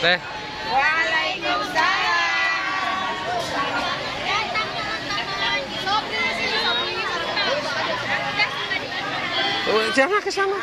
teh. Waalaikumsalam. Jangan ke sana.